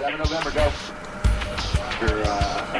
7 November, go. Roger, uh, uh,